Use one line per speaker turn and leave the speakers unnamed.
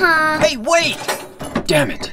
Uh-huh.
Hey, wait!
Damn it.